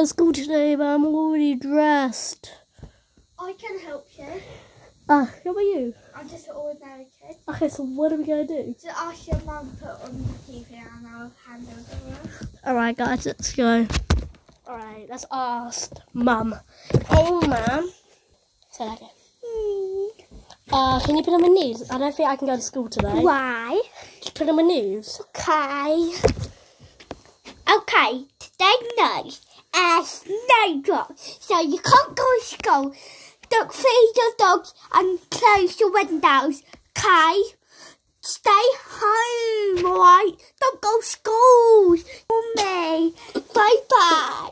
At school today, but I'm already dressed. I can help you. Ah, how about you? I'm just an ordinary kid. Okay, so what are we gonna do? Just ask your mum to put on the TV and I'll hand over. Alright, guys, let's go. Alright, let's ask Mum. Oh, Mum. Say that again. Uh, can you put on my news? I don't think I can go to school today. Why? Just put on my news. Okay. Okay, today night is no drop, so you can't go to school. Don't feed your dogs and close your windows. Okay? Stay home, alright? Don't go to school. Mommy. Bye bye.